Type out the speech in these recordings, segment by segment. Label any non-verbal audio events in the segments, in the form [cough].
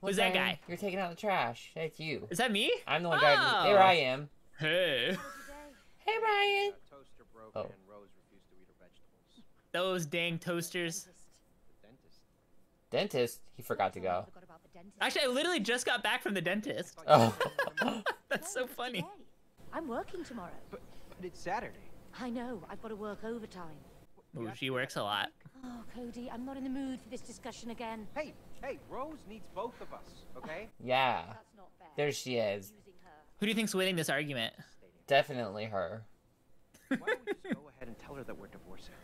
Who's that guy? You're taking out the trash. That's you. Is that me? I'm the one driving. Oh. There I am. Hey. Hey, Ryan. toaster broke Oh. and Rose refused to eat her vegetables. Those dang toasters. Dentist. Dentist. He forgot to go. Forgot about the dentist. Actually, I literally just got back from the dentist. Oh. [laughs] That's so funny. I'm working tomorrow. But, but it's Saturday. I know. I've got to work overtime. Ooh, she works a lot. Oh, Cody, I'm not in the mood for this discussion again. Hey, hey, Rose needs both of us, okay? [laughs] yeah. That's not fair. There she is. Who do you think's winning this argument? Definitely her. Why don't we just go ahead and tell her that we're divorcing?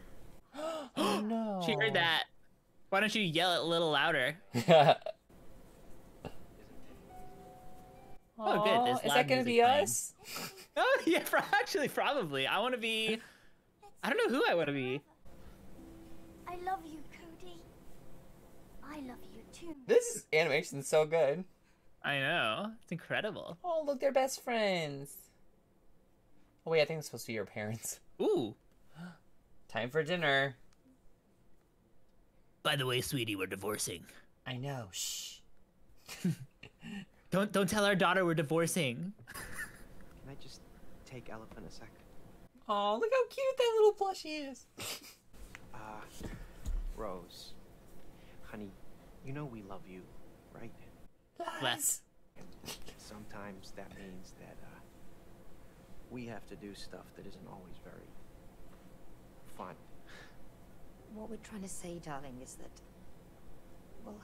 [gasps] oh no. She heard that. Why don't you yell it a little louder? [laughs] Oh, good, there's Is that gonna be playing. us? [laughs] Oh yeah, pro- actually, probably. I want to be. I don't know who I want to be. I love you, Cody. I love you too. This is so good. I know. It's incredible. Oh, look, they're best friends. Oh wait, I think it's supposed to be your parents. [laughs] Ooh. Time for dinner. By the way, sweetie, we're divorcing. I know. Shh. [laughs] Don't don't tell our daughter we're divorcing. Can I just take Elephant a sec? Oh, look how cute that little plushie is. Uh, [laughs] Rose. Honey, you know we love you, right? Less. Sometimes that means that, uh, we have to do stuff that isn't always very fun. What we're trying to say, darling, is that. Well.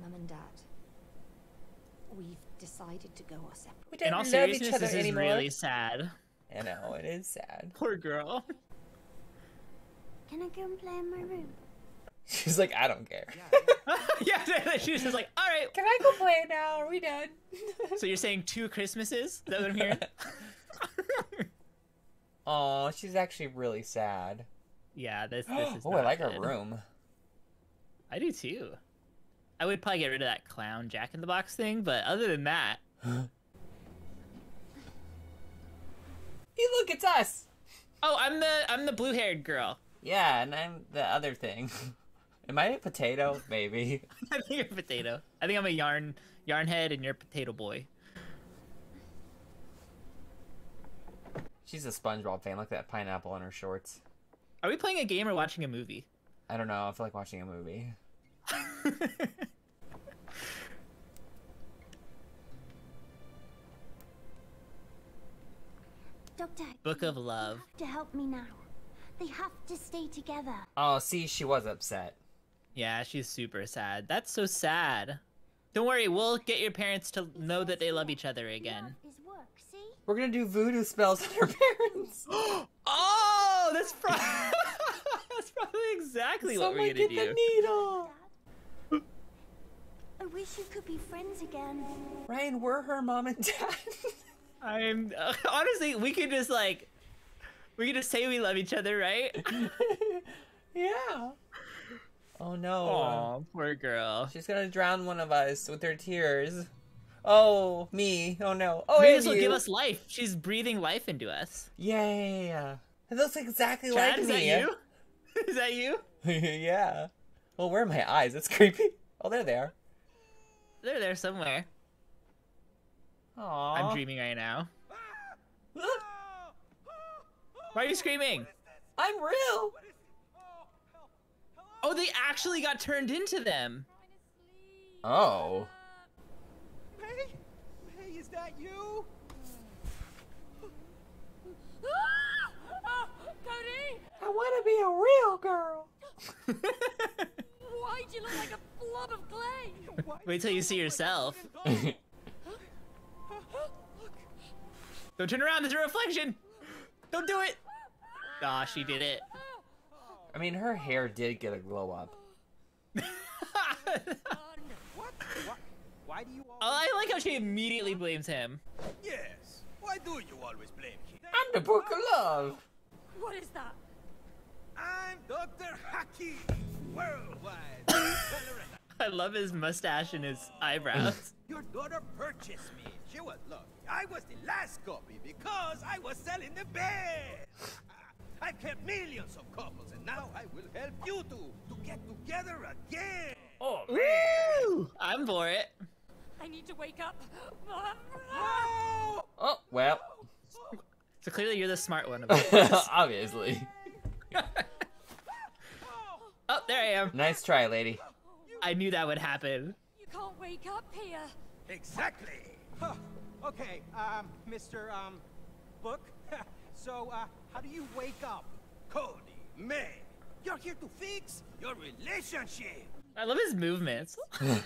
Mum and Dad. We've decided to go our separate. We don't In all love each seriousness, other this is anymore. really sad. I know it is sad. Poor girl. Can I go and play in my room? She's like, I don't care. [laughs] [laughs] yeah, she was just like, all right. Can I go play now? Are we done? [laughs] So you're saying two Christmases? Is that what I'm hearing? Oh, she's actually really sad. yeah, this this [gasps] is. oh, I not like her room. I do too. I would probably get rid of that clown Jack in the Box thing, but other than that, [gasps] Hey, look, it's us. oh, I'm the I'm the blue haired girl. Yeah, and I'm the other thing. Am I a potato? Maybe. [laughs] I think you're a potato. I think I'm a yarn yarn head, and you're a potato boy. She's a SpongeBob fan. Look at that pineapple on her shorts. Are we playing a game or watching a movie? I don't know. I feel like watching a movie. [laughs] Doctor, Book of you Love. have to help me now. They have to stay together. Oh, see, she was upset. Yeah, she's super sad. That's so sad. Don't worry, we'll get your parents to know that they love each other again. Love is work, see? We're gonna do voodoo spells on her [laughs] parents. [gasps] Oh, that's probably [laughs] that's probably exactly what we're gonna do. Someone get the do. needle. I wish you could be friends again. Ryan, we're her mom and dad. [laughs] I'm honestly, we could just like, we could just say we love each other, right? yeah. Oh no. Oh, poor girl. She's gonna drown one of us with her tears. Oh, me. Oh no. Oh, this will you. give us life. She's breathing life into us. Yeah. It looks exactly Chad, like is me. that you? [laughs] is that you? [laughs] yeah. Well, where are my eyes? That's creepy. Oh, there they are. There. They're there somewhere. Aww. I'm dreaming right now. [gasps] Why are you screaming? I'm real. Oh, they actually got turned into them. Oh. Hey, hey, is that you? Ah, Cody! I want to be a real girl. Why'd you look like a blob of clay? Wait till you see yourself. Don't turn around, there's a reflection. Don't do it. Aw, she did it. I mean, her hair did get a glow up. What? Why, why do you Oh, I like how she immediately blames him. Yes. Why do you always blame him? I'm the book of love. What is that? I'm Dr. Hakim, worldwide. [laughs] I love his mustache and his eyebrows. [laughs] Your daughter purchased me. She was lucky. I was the last copy because I was selling the best. I've helped millions of couples, and now I will help you two to get together again. Oh Woo! I'm for it. I need to wake up. Oh! Oh well. [laughs] So clearly you're the smart one of [laughs] us. [laughs] Obviously. oh, there I am. Nice try, lady. I knew that would happen. You can't wake up here. Exactly. Huh. Okay, um, Mr. Um, Book. so, uh, how do you wake up? Cody, May, you're here to fix your relationship. I love his movements. [laughs] [laughs] I'm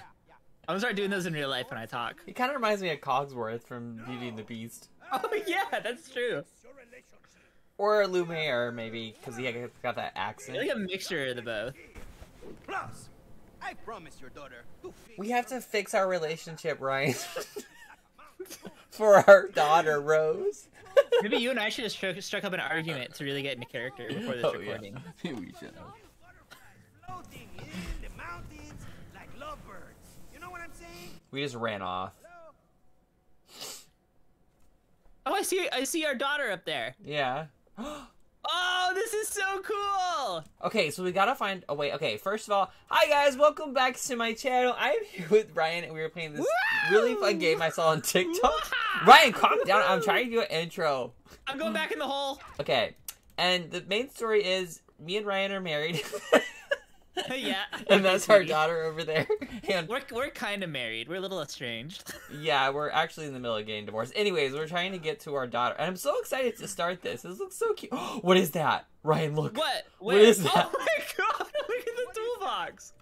gonna start doing those in real life when I talk. He kind of reminds me of Cogsworth from Beauty and the Beast. [laughs] Oh yeah, that's true. Your relationship. Or Lumiere, maybe, because he got that accent. like a mixture of the both. Plus, I promise your daughter to fix We have to fix our relationship, Ryan. For our daughter, Rose. Maybe you and I should have struck, struck up an argument to really get into character before this Oh, yeah. recording. [laughs] Maybe we should have. floating in the mountains like lovebirds. You know what I'm saying? We just ran off. Oh, I see. I see our daughter up there. Yeah. [gasps] [gasps] Oh, this is so cool. Okay, so we gotta find a way. Okay, first of all, hi guys, welcome back to my channel. I'm here [laughs] with Ryan, and we were playing this really fun game I saw on TikTok. Ryan, calm down. I'm trying to do an intro. I'm going back in the hole. Okay, and the main story is me and Ryan are married, [laughs] [laughs] yeah. and that's our daughter over there. [laughs] And We're we're kind of married. We're a little estranged. [laughs] yeah, we're actually in the middle of getting divorced. Anyways, we're trying to get to our daughter, and I'm so excited to start this. This looks so cute. [gasps] what is that, Ryan? Look. What? What Where? is oh that? Oh my god! Look at the toolbox.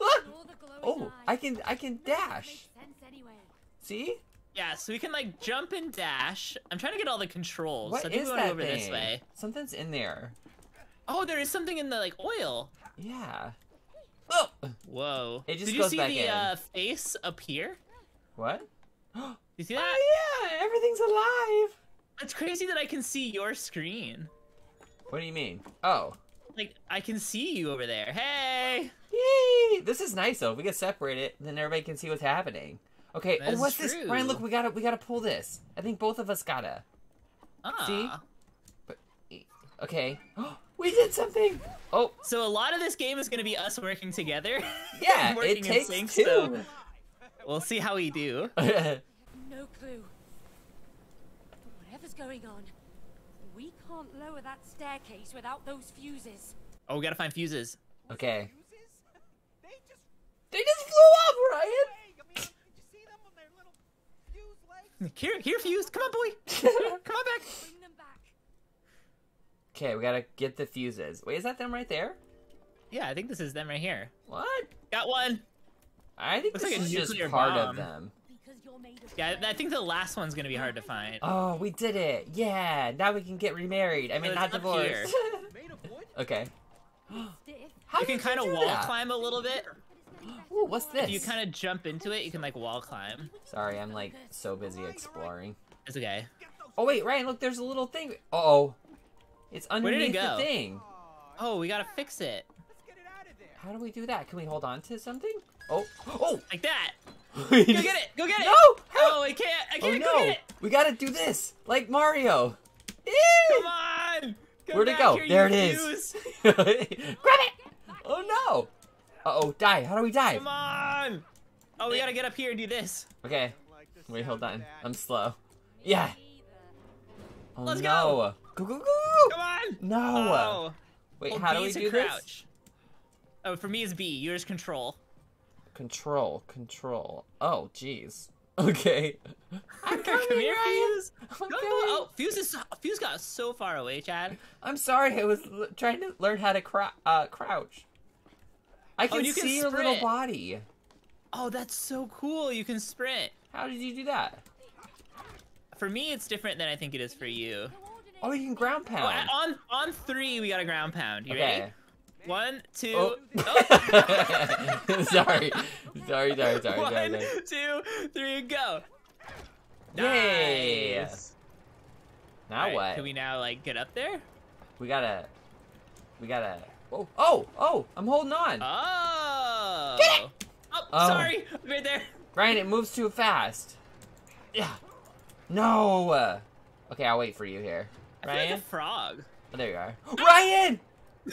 Look. All the glowing Oh. I can I can dash. Makes sense anyway. See? Yeah, so we can like jump and dash. I'm trying to get all the controls. What so I think is we want to that go over thing? this way. Something's in there. Oh, there is something in the like oil. Yeah. Oh. Whoa. It just Did you goes see back the in. uh, face appear? here? What? [gasps] You see that? Oh yeah, everything's alive. It's crazy that I can see your screen. What do you mean? Oh. Like I can see you over there. Hey. Yay! This is nice though. If we get separated, then everybody can see what's happening. Okay. That's oh, what's this? true. Ryan, look, we gotta we gotta pull this. I think both of us gotta. Ah. See? But, Okay. [gasps] we did something. Oh, So a lot of this game is going to be us working together. [laughs] yeah. Working it in takes sync, two. so- we'll see how we do. [laughs] No clue. But whatever's going on, we can't lower that staircase without those fuses. Oh, we gotta find fuses. okay. Fuses? They just. They flew up, Ryan. Hey, I mean, did you see them on their little fuse legs? Here, here, fuse. Come on, boy. [laughs] Come on back. Bring them back. Okay, we gotta get the fuses. Wait, is that them right there? Yeah, I think this is them right here. What? Got one. I think Looks this like a is just part bomb. of them. Because you're made of Yeah, I think the last one's gonna be hard to find. Oh, we did it! Yeah, now we can get remarried. I mean, it's not divorced. here. Made of wood? okay. How You can kind of wall that? climb a little bit. [gasps] Ooh, what's this? If you kind of jump into it, you can like wall climb. Sorry, I'm like so busy exploring. It's okay. Oh wait, Ryan, look, there's a little thing. Uh oh, it's did it underneath go? the thing. Oh, we gotta fix it Let's get it out of there. How do we do that? Can we hold on to something? Oh, [gasps] oh! like that. [laughs] Go get it. Go get it. No! Oh, I can't. I Oh can't go no! get it. We gotta do this, like Mario. Ew! Come on. Go Where'd it go? here, There it is. [laughs] Grab it! Oh no! Uh oh, die! How do we die? Come on. Oh, we gotta get up here and do this. Okay, wait, hold on. I'm slow. Yeah. Oh Let's no! Go go go! go! Come on. No! Oh. Wait, how do we do this? crouch. Oh, for me it's B. Yours control. Control, control. Oh, jeez. [laughs] Okay. I'm [laughs] Come here, Ryan. Fuse. I'm Go, go. Oh, Fuse is Fuse got so far away, Chad. I'm sorry. I was l- trying to learn how to crou- uh, crouch. I can Oh, you can see your little body. Oh, that's so cool. You can sprint. How did you do that? For me, it's different than I think it is for you. Oh, you can ground Oh, pound. on on three, we got a ground pound. You okay. ready? One, two, Oh. oh. sorry. [laughs] Sorry, sorry, sorry, sorry, One, sorry. two, three, go. Yay. Nice. Now Alright, what? Can we now like get up there? We gotta. We gotta. Oh, oh, oh! I'm holding on. Oh. Get it! Oh, Oh. sorry. Right there. Ryan, it moves too fast. Yeah. No. Okay, I'll wait for you here. I like Ryan. a frog. Oh, there you are. [gasps] Ryan! [laughs]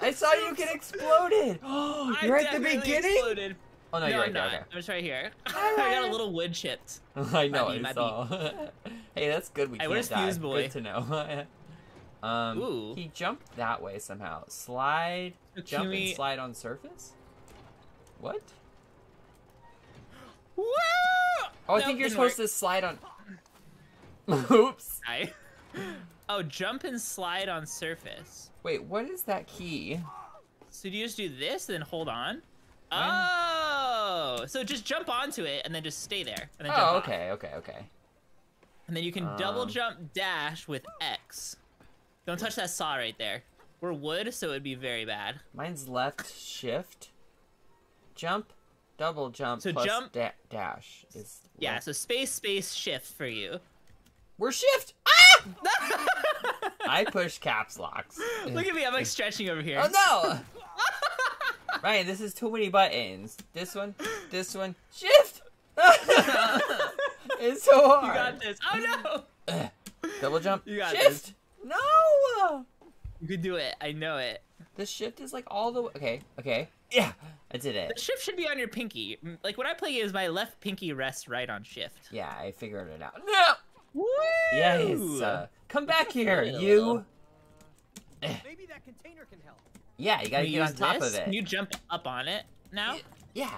I saw you get exploded. [gasps] Oh, You're at the beginning. Exploded. Oh no, No, you're right I'm there. not. okay. I'm just right here. [laughs] I got a little wood chipped. [laughs] I know. I saw. hey, that's good. We can't die. Fuse Boy? Good to know. um, Ooh. he jumped that way somehow. Slide, So jump, we- and slide on surface. What? [gasps] Woo! Oh, I No, think you're didn't work. supposed to slide on. Oops. I... [laughs] Oh, jump and slide on surface. Wait, what is that key? So do you just do this, then hold on? When? Oh, so just jump onto it and then just stay there. And then jump Oh, off. okay, okay, okay. And then you can double Um. jump dash with X. Don't touch that saw right there. We're wood, so it'd be very bad. Mine's left shift, jump, double jump, So plus jump- da- dash is. Yeah, left. so space, space, shift for you. We're shift. Ah! [laughs] I push caps locks. Look at me, I'm like stretching over here. Oh no! [laughs] Ryan, this is too many buttons. This one, this one, shift. [laughs] it's so hard. You got this. Oh no! [clears throat] Double jump. You got shift. No. You can do it. I know it. The shift is like all the way. Okay. Okay. Yeah, I did it. The shift should be on your pinky. Like when I play games, my left pinky rests right on shift. Yeah, I figured it out. No. Woo! Yes. Uh, come back here, you. Maybe that container can help. Yeah, you gotta Can we get on top this? of it. Can you jump up on it now? Yeah.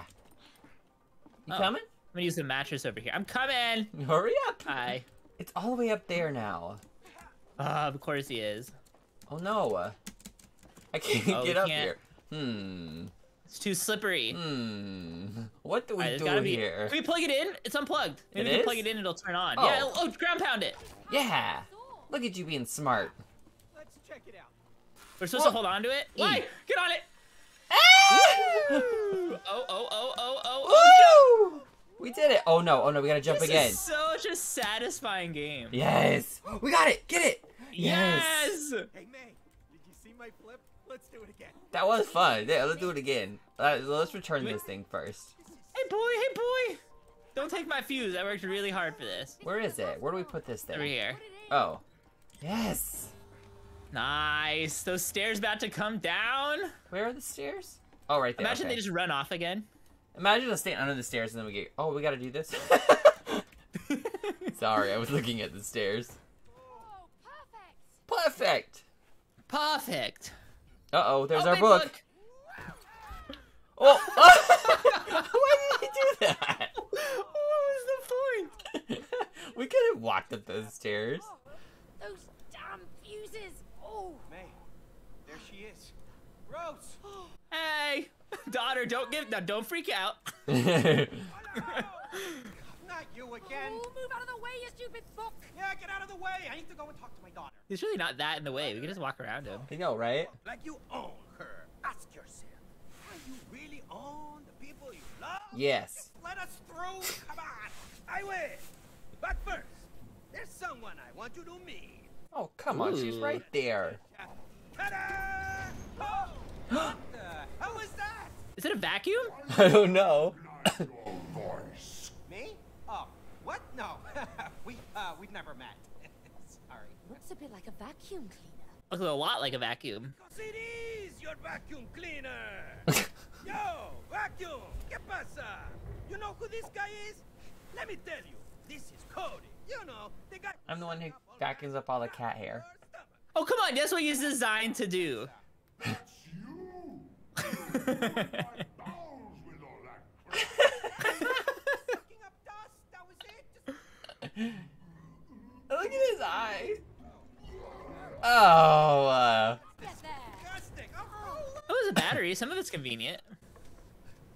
You Oh. coming? I'm gonna use the mattress over here. I'm coming. Hurry up. Hi. It's all the way up there now. Ah, of course he is. Oh no. I can't Oh, get up can't. here. Hmm. It's too slippery. Hmm. What do we Alright, there's do be. here? Can we plug it in? It's unplugged. Maybe It we can is? plug it in. It'll turn on. Oh. Yeah. Oh, ground pound it. Yeah. Look at you being smart. Let's check it out. We're supposed Whoa. to hold on to it. E. Why? Get on it. Ah! Oh, oh, oh, oh, oh, oh. Woo! We did it. Oh no. Oh no. We gotta jump This again. is such a satisfying game. Yes. We got it. Get it. Yes. Yes. Hey, May, Let's do it again. That was fun. Yeah. Let's do it again. Uh, let's return this thing first. Hey boy, hey boy. Don't take my fuse. I worked really hard for this. Where is it? Where do we put this thing? Over here. Oh. Yes. Nice. Those stairs about to come down. Where are the stairs? Oh, right there. Imagine okay. they just run off again. Imagine us staying under the stairs and then we get. Oh, we gotta do this. [laughs] Sorry, I was looking at the stairs. Oh, perfect. Perfect. Perfect. Uh oh, there's Oh, our big book. Oh. [laughs] [laughs] Why did he do that? What was the point? [laughs] we could have walked up those stairs. Those damn fuses. Oh, May, there she is. Rose. [gasps] Hey, daughter, don't give, no, don't freak out. Not you again. oh, move out of the way, you stupid book. Yeah, get out of the way. I need to go and talk to my daughter. He's really not that in the way. We can just walk around him. I know, right? Like you own her. Ask yourself, are you really own the people you love? Yes. Let us through. Come on. I will. But first, there's someone I want you to meet. Oh, come on, she's right there. Ta-da! Oh, [gasps] what the hell was that? Is it a vacuum? I don't know. Me? Oh, what? No. [laughs] we, uh, we've never met. Sorry. Looks a bit like a vacuum cleaner. Looks a lot like a vacuum. Cause it is your vacuum cleaner. [laughs] Yo, vacuum, ¿qué pasa? You know who this guy is? Let me tell you, this is Cody. You know, the guy. I'm the one who vacuums up all the cat hair. Oh, come on. That's what he's designed to do. Picking [laughs] up dust, that was it? Just [laughs] Look at his eye. Oh. Uh, Get Oh, That was a battery. Some of it's convenient.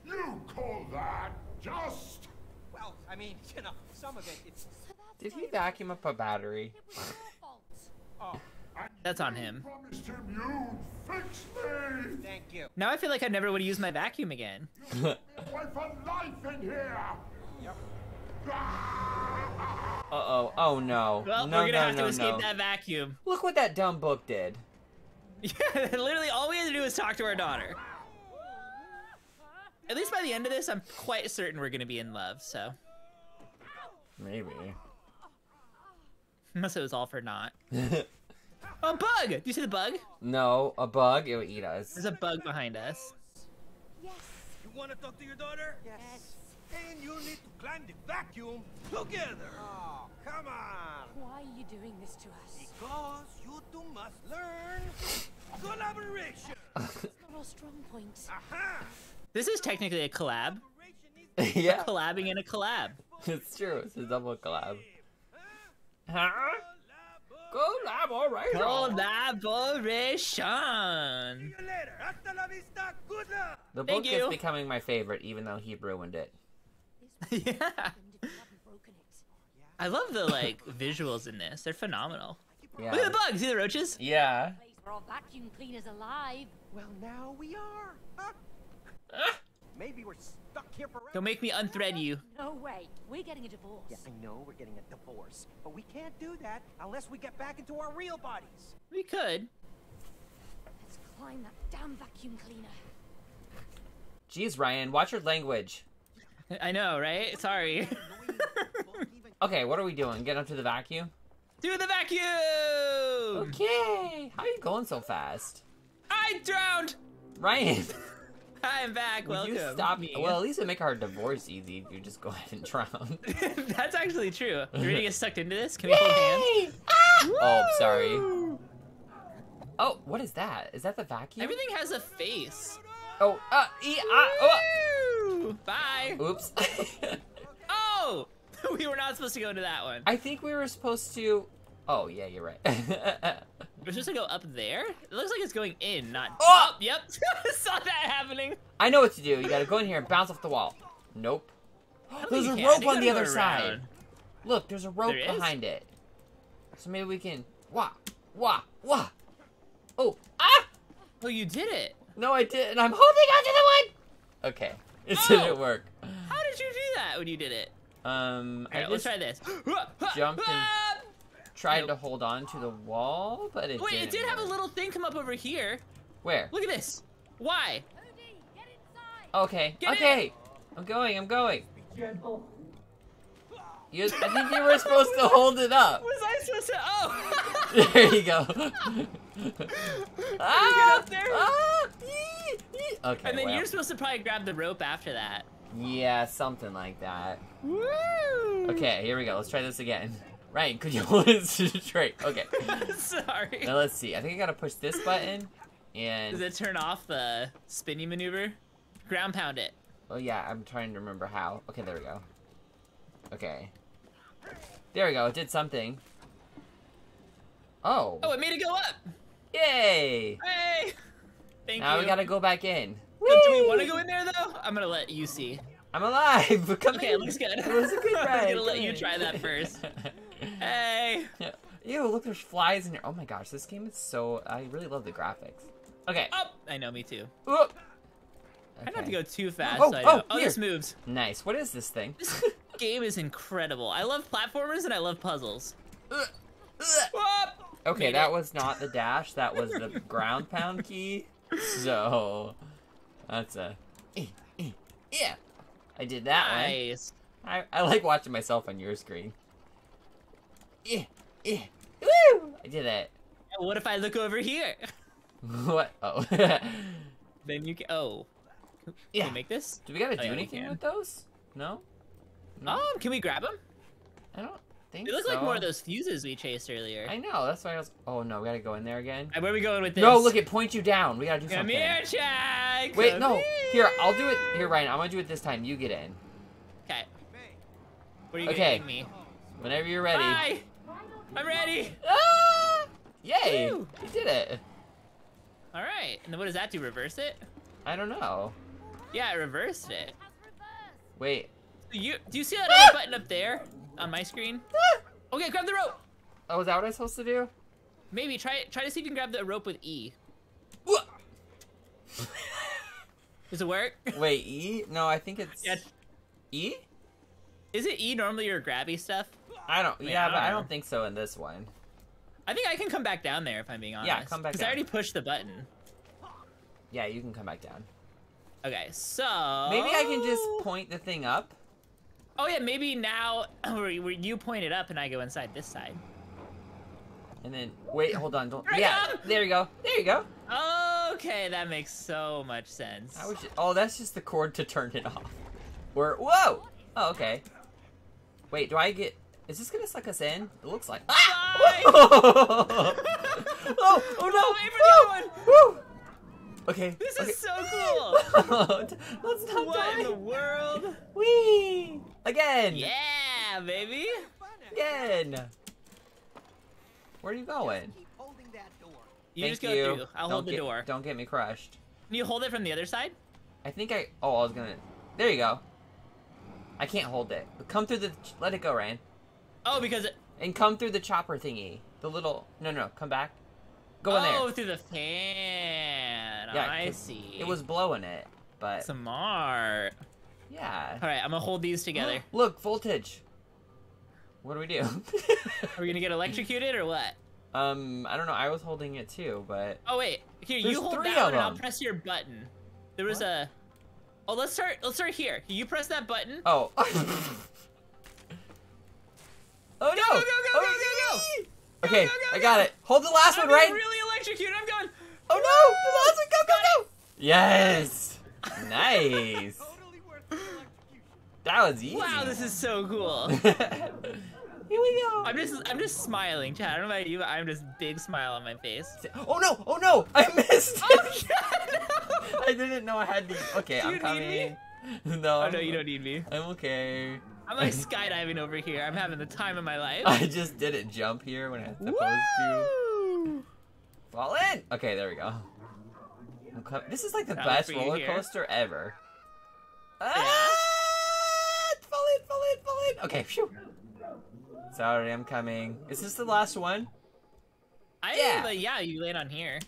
You call that just? Well, I mean, you know, some of it, it's. So did why he vacuum up a battery? It was your fault. Oh, That's on him. Him you'd fix me. thank you. Now I feel like I never would use my vacuum again. Away for life in here. Yep. Uh oh. Oh no. Well, no, we're gonna no, have no, to escape no. that vacuum. Look what that dumb book did. Yeah, [laughs] literally all we had to do was talk to our daughter. At least by the end of this, I'm quite certain we're gonna be in love, so. Maybe. Unless it was all for naught. [laughs] Oh, bug! Do you see the bug? No, a bug. It would eat us. There's a bug behind us. Yes. You want to talk to your daughter? Yes. And you need to climb the vacuum together. Oh. oh, come on. Why are you doing this to us? Because you two must learn collaboration. It's not our strong point. Aha! This is technically a collab. Collaboration is [laughs] yeah, Collabing in a collab. it's true. It's a double collab. Huh? Huh? Collaboration. Collaboration. See you later. Hasta la vista. Good luck. The Thank book you. is becoming my favorite, even though he ruined it. [laughs] Yeah. have happened if you hadn't broken it. I love the like [laughs] visuals in this. They're phenomenal. Yeah. Look at the bugs. See the roaches? Yeah. Place where our vacuum cleaner's alive. Well, now we are. Huh? Maybe we're stuck here forever. Don't make me unthread you. No way. We're getting a divorce. Yeah, I know we're getting a divorce, but we can't do that unless we get back into our real bodies. We could. Let's climb that damn vacuum cleaner. Jeez, Ryan, watch your language. I know, right? Sorry. [laughs] Okay, what are we doing? Get up to the vacuum? Do the vacuum! Okay. How are you going so fast? I drowned! Ryan, [laughs] I'm back. would Welcome. you stop? me. Well, at least it make our divorce easy if you just go ahead and drown. [laughs] That's actually true. You ready to get sucked into this? Can we hold hands? Ah! Oh, sorry. Oh, what is that? Is that the vacuum? Everything has a face. Oh, uh, e, ah, oh. Bye. Oops. [laughs] Oh! [laughs] we were not supposed to go into that one. I think we were supposed to. Oh, yeah, you're right. [laughs] We're supposed to go up there? It looks like it's going in, not Oh! up. Yep. Saw that happening. I know what to do. You gotta go in here and bounce off the wall. Nope. There's a think rope on the other go side. Look, there's a rope There is? behind it. So maybe we can. Wah, wah, wah. Oh, ah! Oh, you did it. No, I didn't. I'm holding onto the one. Okay, [laughs] it Oh. didn't work. How did you do that when you did it? Um, I let's try this. jumped and- Ah! [gasps] tried Nope. to hold on to the wall, but it Wait, didn't. it did have a little thing come up over here. Where? Look at this. Why? Cody, get. Okay, Get okay. I'm going. I'm going. You, I think you were supposed to hold it up. [laughs] Was I supposed to? Oh. There you go. [laughs] ah, up there? ah, ee, ee. Okay. and then well. you're supposed to probably grab the rope after that. Yeah, something like that. Woo! Okay, here we go. Let's try this again. Ryan, could you [laughs] hold it straight? Okay. [laughs] Sorry. Now let's see. I think I gotta push this button, and Does it turn off the spinny maneuver? Ground pound it. oh yeah, I'm trying to remember how. Okay, there we go. Okay. There we go. It did something. Oh. Oh, it made it go up. Yay! Hey. Thank Now you. we gotta go back in. So do we want to go in there though? I'm gonna let you see. I'm alive. [laughs] Come Okay, in. it looks good. [laughs] It was a good [laughs] I'm gonna let Come you try that first. Hey. Ew, look, there's flies in here. Oh my gosh, this game is so. I really love the graphics. Okay. Up. I know, me too. Oop. I don't have to go too oh, fast. Oh, so I oh, know. oh, this moves. Nice. What is this thing? This game is incredible. I love platformers and I love puzzles. Ugh. Ugh. Okay, Made that it. was not the dash. That was the ground pound key. [laughs] So that's a. [clears throat] Yeah, I did that one. I, I like watching myself on your screen. Yeah, yeah. Woo! I did that. What if I look over here? [laughs] what? Oh. [laughs] Then you can. Oh. Can yeah. we make this? Do we gotta Oh, do yeah, anything with those? No. No. Um, can we grab them? I don't think They look so. like more of those fuses we chased earlier. I know. That's why I was. Oh no, we gotta go in there again. Alright, where are we going with this? No, look, it points you down. We gotta do Come something. here, Chad. Wait, Come no. Here, I'll do it. Here, Ryan. I'm gonna do it this time. You get in. Okay. Where are you Okay. gonna take me? Whenever you're ready. Bye. I'm ready. Ah! Yay! Woo! You did it. All right. And then what does that do? Reverse it? I don't know. Yeah, I reversed it. Wait. You do you see that Ah! other button up there on my screen? Okay, grab the rope. Oh, is that what I'm supposed to do? Maybe try try to see if you can grab the rope with E. Wha- Does it work? Wait, E? No, I think it's Yeah. E. Is it E normally your grabby stuff? I don't. Wait, yeah, I but don't I know. don't think so in this one. I think I can come back down there if I'm being honest. Yeah, come back Because I already pushed the button. Yeah, you can come back down. Okay, so Maybe I can just point the thing up. Oh yeah, maybe now [clears throat] where you point it up and I go inside this side. And then wait, hold on, don't. Yeah, there you go. There you go. Okay, that makes so much sense. I was ju- oh, that's just the cord to turn it off. We're whoa. Oh, okay. Wait, do I get? Is this gonna suck us in? It looks like. Ah! Bye! [laughs] oh, oh no! wait Okay. This okay. is so [laughs] cool. Let's not what in the world? Whee! Again. Yeah, baby. Again. Where are you going? Keep holding that door. You Thank just go you. through. I'll Don't hold the get- door. Don't get me crushed. Can you hold it from the other side? I think I. Oh, I was gonna. There you go. I can't hold it. But Come through the. Let it go, Ryan. Oh, because it, And come through the chopper thingy. The little. No, no, come back. Go in there. oh through the fan. Yeah, I see. It was blowing it, but smart. yeah. All right, I'm gonna hold these together. [gasps] Look, voltage. What do we do? [laughs] Are we gonna get electrocuted or what? um, I don't know. I was holding it too, but Oh wait, here There's you hold that one and I'll press your button. There was What? a. Oh, let's start. Let's start here. Can you press that button? oh. [laughs] oh no! go, go, go, go, go, go! Okay, go, go, I got it. Hold the last I'm one, right? really electrocuted. I'm going. Oh no! The last one, go, go, go! Yes. Nice. [laughs] Totally worth the electrocution. That was easy. Wow, this is so cool. [laughs] Here we go. I'm just, I'm just smiling, Chad. I don't know about you, but I'm just big smile on my face. Oh no! Oh no! I [laughs] missed. Oh, Chad, no! I didn't know I had the. Okay, Do I'm you need coming. No. Oh no, you don't need me. I'm okay. I'm like skydiving over here. I'm having the time of my life. I just didn't jump here when I was supposed to. Fall in. Okay, there we go. This is like the best roller here. coaster ever. Ah! Fall in! Fall in! Fall in! Okay, phew. Sorry, I'm coming. Is this the last one? I, Yeah. but yeah, you land on here.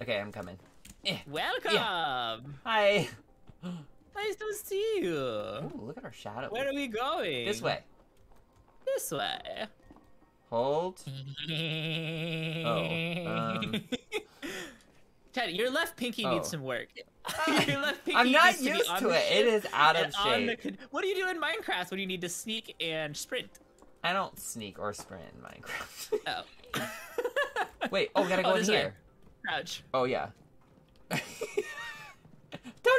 Okay, I'm coming. Eh. Welcome. Hi. Nice to see you. Ooh, look at our shadow. Where are we going? This way. This way. Hold. [laughs] Oh. um. [laughs] Ted, your left pinky Oh. needs some work. [laughs] your left pinky I'm not needs to be used on to the it. It shift is out of and on the shape. what do you do in Minecraft when you need to sneak and sprint? I don't sneak or sprint in Minecraft. Oh. Wait, oh, we gotta go Oh, in this way. here. Crouch. Oh, yeah.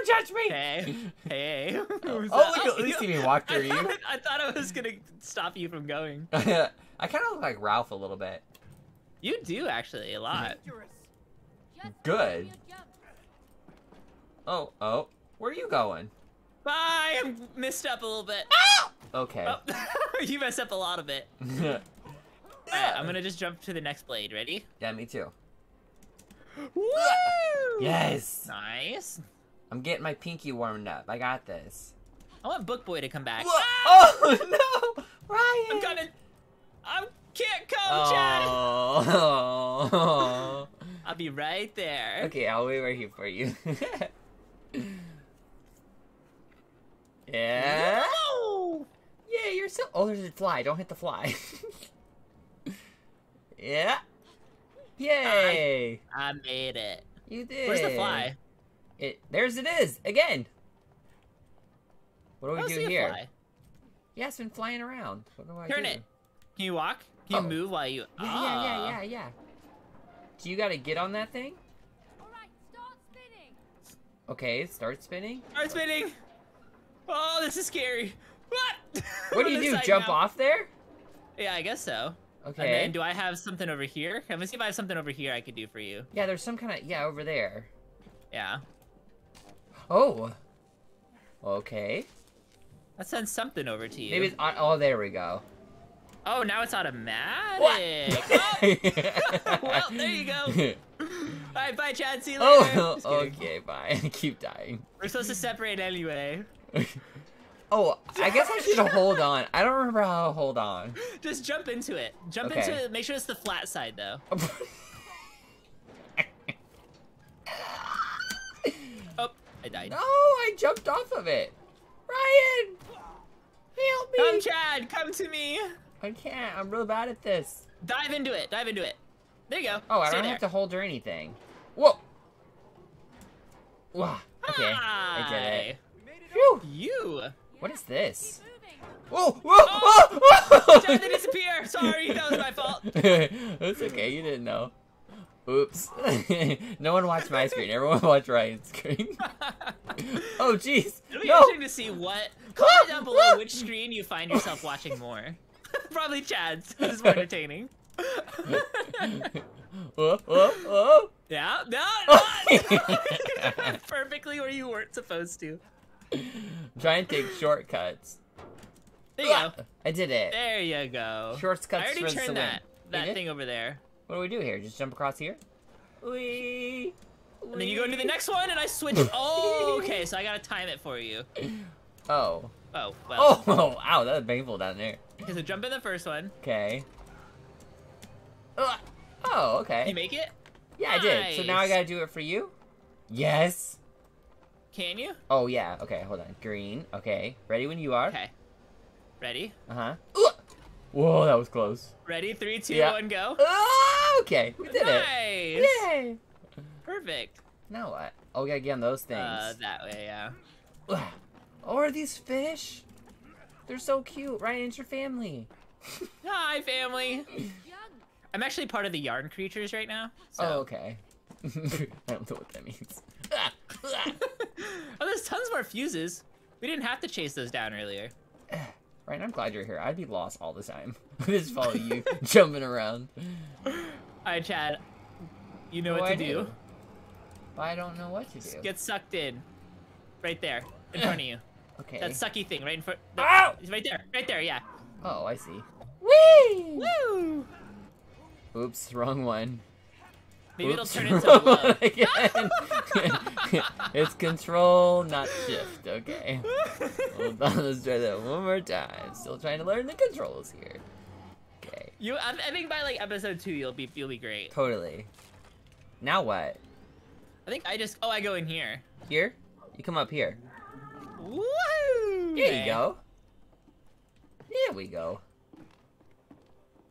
Don't judge me! Hey. Hey. [laughs] Oh, oh, that? Oh, look, oh, at least you can walk through you. I thought I was gonna stop you from going. [laughs] I kind of look like Ralph a little bit. You do actually a lot. Good. Oh, oh. Where are you going? Bye. I messed up a little bit. Ah! Okay. Oh, [laughs] you messed up a lot of it. yeah. Alright, I'm gonna just jump to the next blade. Ready? Yeah, me too. Woo! Yes! Nice. I'm getting my pinky warmed up. I got this. I want Book Boy to come back. Whoa- ah! Oh, [laughs] no! Ryan! I'm coming. I can't come, oh. Chad. Oh. [laughs] I'll be right there. okay, I'll wait right here for you. [laughs] yeah? Woo! Yeah, you're so. Oh, there's a fly. Don't hit the fly. yeah. Yay! I made it. You did. Where's the fly? It. There's it is again. What do we do here? fly. Yeah, it's been flying around. What do I Turn do? it. Can you walk? Can you Oh. move while you? Yeah, Ah. yeah, yeah, yeah, yeah. So you gotta get on that thing. All right, start spinning. Okay, start spinning. Start spinning. Oh, this is scary. What? [laughs] What do you do? Jump now. off there? Yeah, I guess so. Okay. And then do I have something over here? Let me see if I have something over here I could do for you. Yeah, there's some kind of yeah over there. Yeah. Oh. Okay. That sends something over to you. Maybe it's on. Oh, there we go. Oh, now it's automatic. Oh, [laughs] well, there you go. [laughs] All right, bye, Chad. See you oh, later. [laughs] oh, okay. Bye. I keep dying. We're supposed to separate anyway. Oh, I guess I should hold on. I don't remember how to hold on. Just jump into it. Jump Okay. into it. Make sure it's the flat side, though. Oh, I died. no, I jumped off of it. Ryan, help me! Come, Chad. Come to me. I can't. I'm real bad at this. Dive into it. Dive into it. There you go. Oh, I Stay don't there. have to hold or anything. Whoa. Wow. Okay, I did it. Hi. We made it Phew. You. What is this? Keep moving. Oh, whoa, whoa, Chad, they disappear. Sorry, that was my fault. [laughs] It's okay, you didn't know. Oops. [laughs] no one watched my screen. Everyone [laughs] watched Ryan's screen. [laughs] oh, jeez. It'll be No. interesting to see what. Comment down below which screen you find yourself watching more. Probably Chad's. This is more entertaining. Whoa, whoa, whoa. yeah, no, no. Perfectly where you weren't supposed to. Try and take shortcuts. There you go. I did it. There you go. Shortcuts I already turned that that thing over there. What do we do here? Just jump across here? Wee. And then you go into the next one, and I switch. [laughs] Oh, okay. So I gotta time it for you. Oh. Oh, well. Oh, [laughs] ow, that was painful down there. Okay, so jump in the first one. Okay. Ugh. Oh, okay. You make it? yeah, I did. So now I gotta do it for you? Yes. Can you? Oh, yeah. Okay, hold on. Green. Okay. Ready when you are? Okay. Ready? Uh huh. Whoa, that was close. Ready? Three, two, Yeah. one, go. Oh, okay. We did it. nice. Yay. Perfect. Now what? Oh, we gotta get on those things. Uh, that way, yeah. [sighs] Oh, are these fish? They're so cute. Ryan, it's your family. [laughs] Hi, family. I'm actually part of the yarn creatures right now. So. Oh, okay. [laughs] I don't know what that means. [laughs] oh, there's tons more fuses. We didn't have to chase those down earlier. [sighs] Ryan, I'm glad you're here. I'd be lost all the time. [laughs] Just follow you, [laughs] jumping around. All right, Chad. You know oh, What what to do I do. do? I don't know what to do. Get sucked in. Right there, in front of you. [gasps] Okay. That sucky thing, right in front. Ow! It's right there. Right there. Yeah. Oh, I see. Whee! Woo! Oops, wrong one. Maybe Oops, it'll turn into one [laughs] again. [laughs] it's control, not shift. Okay. Hold on, let's try that one more time. Still trying to learn the controls here. Okay. You, I, I think by like episode two, you'll be you'll be great. Totally. Now what? I think I just oh I go in here. Here? You come up here. Woo! There you go. There we go.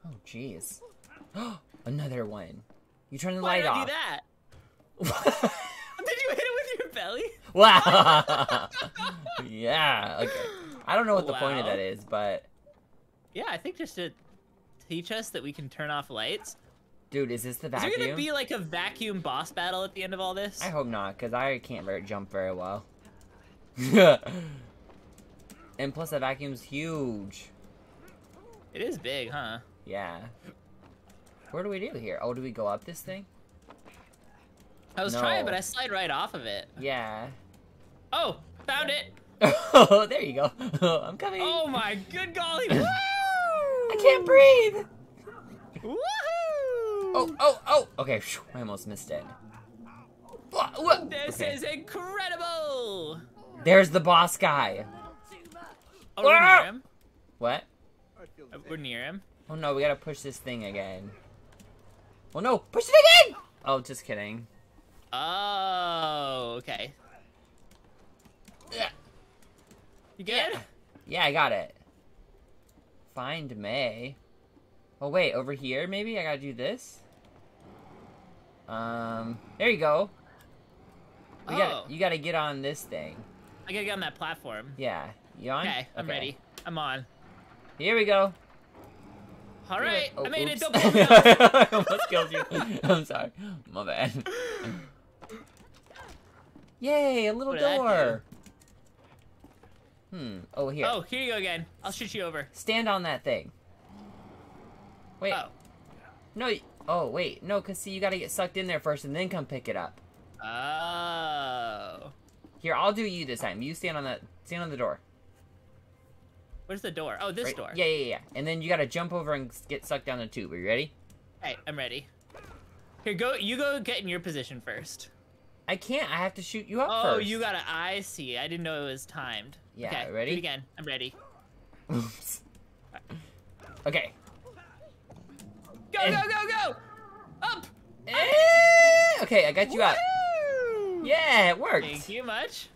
Oh, jeez. [gasps] Another one. You turn the Why light did I off. do that? [laughs] Did you hit it with your belly? wow. [laughs] yeah. Okay. I don't know what the point of that is, but Yeah, I think just to teach us that we can turn off lights. dude, is this the vacuum? Is there gonna be like a vacuum boss battle at the end of all this? I hope not, because I can't very jump very well. [laughs] and plus, the vacuum's huge. It is big, huh? Yeah. Where do we do here? Oh, do we go up this thing? I was No. trying, but I slide right off of it. Yeah. Oh, found it! Oh, [laughs] there you go. [laughs] I'm coming. Oh my good golly! [laughs] Woo! I can't breathe. Woohoo! Oh, oh, oh. Okay, phew, I almost missed it. This okay. is incredible! There's the boss guy. Oh, we're Ah! near him. What? We're near him. Oh no, we gotta push this thing again. Oh no, push it again! Oh, just kidding. Oh, okay. Yeah. You good? Yeah. Yeah, I got it. Find May. Oh wait, over here maybe? I gotta do this? Um, there you go. You Oh. gotta, you gotta get on this thing. I gotta get on that platform. Yeah. You on? Okay, I'm ready. I'm on. Here we go. All right, Oh, I made it. Don't me. [laughs] I [laughs] almost killed you. I'm sorry. My bad. [laughs] Yay, a little What did that door. Hmm. Oh, here. Oh, here you go again. I'll shoot you over. Stand on that thing. Wait. Oh. No. Oh, wait. No, because see, you got to get sucked in there first and then come pick it up. Oh. Here, I'll do you this time. You stand on that. Stand on the door. Where's the door? Oh, this right? door. Yeah, yeah, yeah. And then you got to jump over and get sucked down the tube. Are you ready? Hey, I'm ready. Here, go. You go get in your position first. I can't. I have to shoot you up Oh, first. you got to I see. I didn't know it was timed. Yeah, Okay, ready? Do it again. I'm ready. Oops. Okay. Go, Eh. go, go, go! Up! Eh, Okay, I got you up. Yeah, it worked. Thank you much.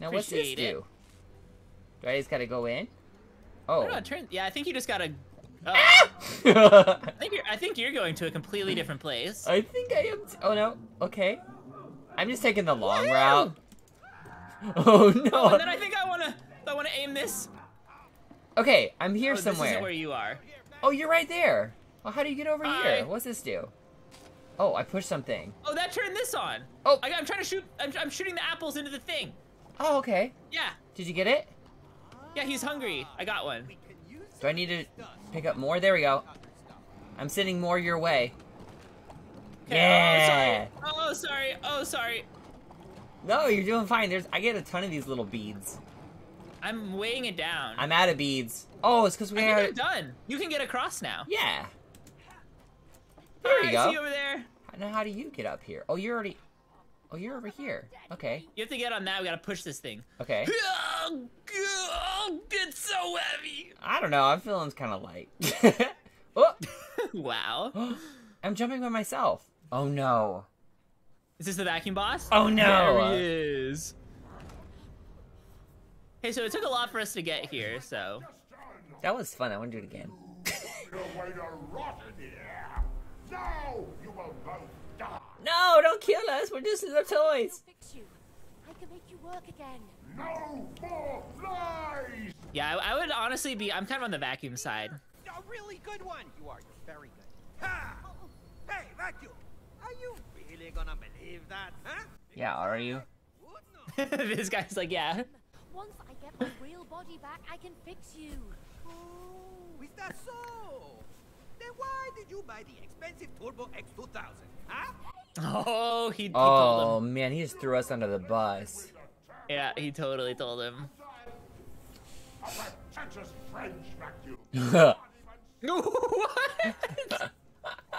Now what's this Appreciate it. do? Do I just gotta go in? I Oh. turn. Yeah, I think you just gotta. Oh! [laughs] I think you're. I think you're going to a completely different place. I think I am. T- oh no. Okay. I'm just taking the long Woo! route. [laughs] Oh no. Oh, and then I think I wanna. I wanna aim this. Okay, I'm here Oh, This somewhere. isn't where you are. Oh, you're right there. Well, how do you get over Hi. here? What's this do? Oh, I pushed something. Oh, that turned this on. Oh. I, I'm trying to shoot. I'm, I'm shooting the apples into the thing. Oh, okay. Yeah. Did you get it? Yeah, he's hungry. I got one. Do I need to pick up more? There we go. I'm sending more your way. Okay, oh, Yeah. Oh, sorry. Oh, sorry. Oh, sorry. No, you're doing fine. There's I get a ton of these little beads. I'm weighing it down. I'm out of beads. Oh, it's because we I'm done. You can get across now. Yeah. There Hi, you go. See you over there. Now how do you get up here? Oh, you're already. Oh, you're over here. Okay. You have to get on that. We gotta push this thing. Okay. Oh, [laughs] God, it's so heavy. I don't know. I'm feeling kind of light. [laughs] oh, [laughs] wow. [gasps] I'm jumping by myself. Oh no. Is this the vacuum boss? Oh, no. There he is. Hey, so it took a lot for us to get here, so. That was fun. I want to do it again. No, don't kill us. We're just little toys. I can make you work again. No more lies. Yeah, I, I would honestly be. I'm kind of on the vacuum side. A really good one. You are. You're very good. Ha! Hey, vacuum. Are you really gonna believe that, huh? Yeah, are you? [laughs] This guy's like, yeah. Once I get my real body back, I can fix you. Oh, is that so? Then why did you buy the expensive Turbo X2000? Huh? Oh, he, he Oh told him. man, he just threw us under the bus. Yeah, he totally told him. A pretentious French vacuum. oh what? I'll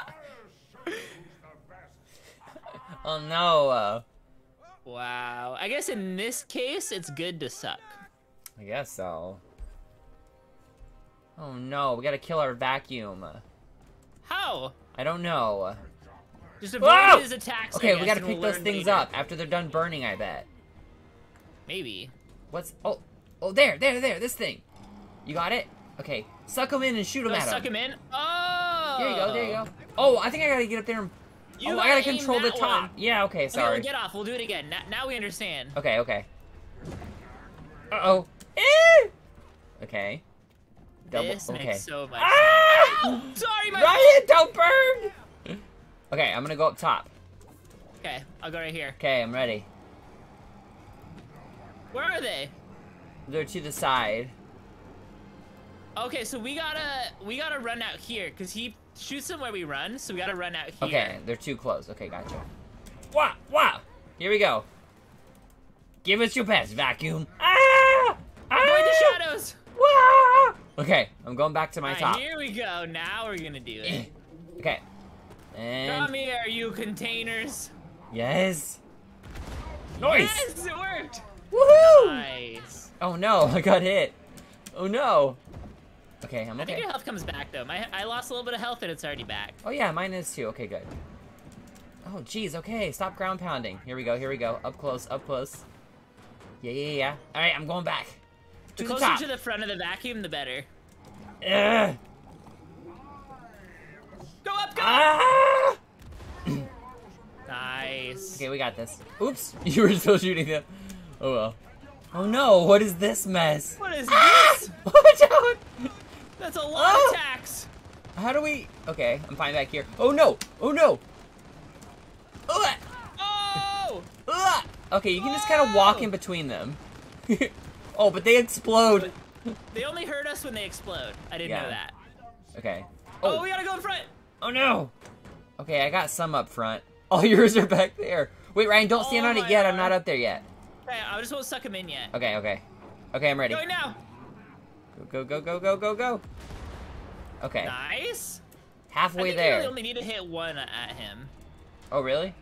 show you who's the best. no. Uh, Wow. I guess in this case, it's good to suck. I guess so. Oh no, we gotta kill our vacuum. How? I don't know. Just avoid Whoa! his attacks. Okay, we gotta pick we'll those things later. up after they're done burning. I bet. Maybe. What's? Oh, oh, there, there, there. This thing. You got it? Okay, suck them in and shoot them Go at suck him. him in. Oh. There you go. There you go. Oh, I think I gotta get up there and. You oh, I gotta control the top. one. Yeah. Okay. Okay, Sorry. well, get off. We'll do it again. Now, now we understand. Okay. Okay. Uh oh. Eh! Okay. Double. This okay. makes so much. Ah! Sorry, my. Ryan, don't burn! Okay, I'm gonna go up top. Okay, I'll go right here. Okay, I'm ready. Where are they? They're to the side. Okay, so we gotta we gotta run out here because he shoots them where we run. So we gotta run out here. Okay, they're too close. Okay, gotcha. Wow, wow. Here we go. Give us your best, vacuum. Ah! Avoid the Ah! shadows. Wah! Okay, I'm going back to my Alright, top. here we go. Now we're gonna do it. Okay. And Come here, you containers. yes. Nice. Yes, it worked. Woohoo! Nice. Oh no, [laughs] I got hit. Oh no. Okay, I'm I think okay. your health comes back though. My I lost a little bit of health and it's already back. Oh yeah, mine is too. Okay, good. Oh jeez, okay, stop ground pounding. Here we go, here we go. Up close, up close. Yeah, yeah, yeah. Alright, I'm going back. To The the closer top. to the front of the vacuum, the better. Ugh. Go up, go! Ah! [clears throat] Nice. Okay, we got this. Oops, [laughs] you were still shooting them. Oh well. Oh no, what is this mess? What is Ah! this? [laughs] Watch out! That's a lot Ah! of attacks. How do we... Okay, I'm fine back here. Oh no! Oh no! Ugh! Oh! Ugh! Okay, you can just kind of walk in between them. [laughs] oh, but they explode. They only hurt us when they explode. I didn't Yeah. know that. Okay. Oh, Oh, we gotta go in front. Oh no! Okay, I got some up front. [laughs] All yours are back there. Wait, Ryan, don't stand Oh on it yet. I'm not up there yet. Okay, I just won't suck him in yet. Okay, okay. Okay, I'm ready. Going now. Go, go, go, go, go, go. Okay, Nice. I halfway there. you only need to hit one at him. Oh, really?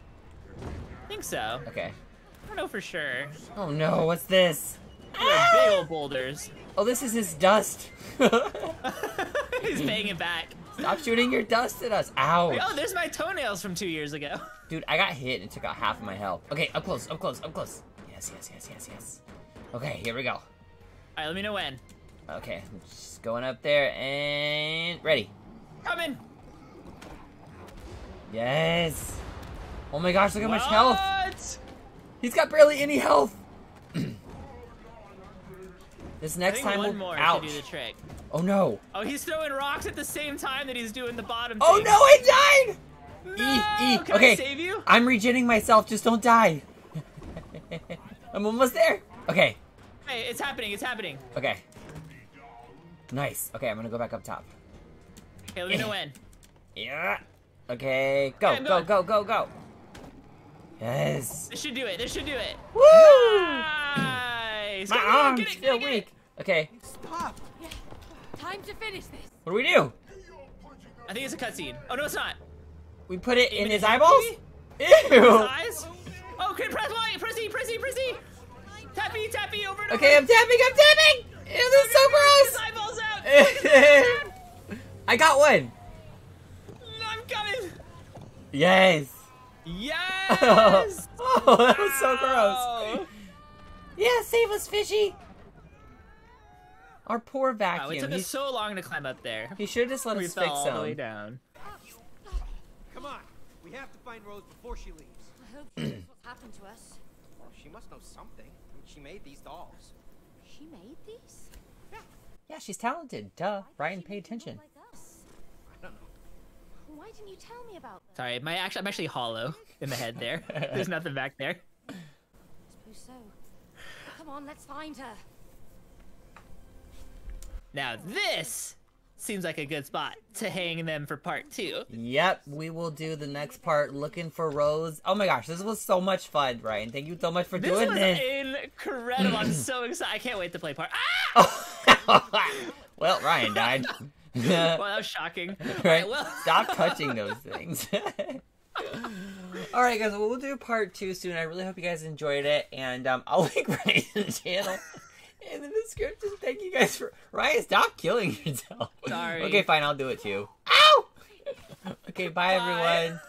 I think so. Okay. I don't know for sure. Oh no, what's this? They're big old boulders. Oh, this is his dust. [laughs] [laughs] He's paying it back. Stop shooting your dust at us. Ouch. Oh, there's my toenails from two years ago. [laughs] Dude, I got hit and took out half of my health. Okay, up close, up close, up close. Yes, yes, yes, yes, yes. Okay, here we go. Alright, let me know when. Okay, I'm just going up there and ready. Coming. Yes. Oh my gosh, look how much health. He's got barely any health. [clears throat] This next time will. more Ouch. do the trick. Oh no. Oh, he's throwing rocks at the same time that he's doing the bottom. Oh thing. no, I died! No! E, E. Can Okay. I save you? I'm regenerating myself, just don't die. [laughs] I'm almost there. Okay, Hey, it's happening. It's happening. okay. Nice. Okay, I'm gonna go back up top. Okay, let me know when. Yeah. Okay, go, Okay, go, go, go, go. Yes. This should do it. This should do it. Woo! Nice. My arms get it, feel get it, get it. weak. Okay, Stop! Time to finish this. what do we do? I think it's a cutscene. Oh no, it's not. We put it in Aim it his at eyeballs? His Ew. eyes. Oh, okay, press Y. Press E. Press E. Press E. Tappy, tappy, over and over. Okay, I'm tapping, I'm tapping! Ew, this is so His gross! [laughs] eyeballs out. I got one! I'm coming. Yes! Yes. [laughs] oh, that was so gross. Yeah, save us, fishy! Our poor Wow, it took he, us so long to climb up there. he should have just let We us fix all the way down. Come on. We have to find Rose before she leaves. I hope she knows what's happened to us. [clears throat] Well, she must know something. I mean, she made these dolls. She made these? Yeah, Yeah, she's talented. Duh. Why Ryan, pay attention. Like? I don't know. Why didn't you tell me about them? Sorry, my actually, I'm actually hollow in the head there. [laughs] There's nothing back there. I suppose so. Come on, let's find her. Now this seems like a good spot to hang them for part two. Yep, we will do the next part looking for Rose. Oh my gosh, this was so much fun, Ryan. Thank you so much for This doing this. incredible. I'm [laughs] so excited. I can't wait to play part. Ah! [laughs] well, Ryan died. [laughs] Well, that was shocking. right? Alright, well, Stop touching those things. All right, guys. Well, we'll do part two soon. I really hope you guys enjoyed it, and um, I'll link Ryan's channel in the description. Thank you guys for Ryan. Stop killing yourself. Sorry. Okay, fine. I'll do it too. Ow. okay, bye, Bye. everyone.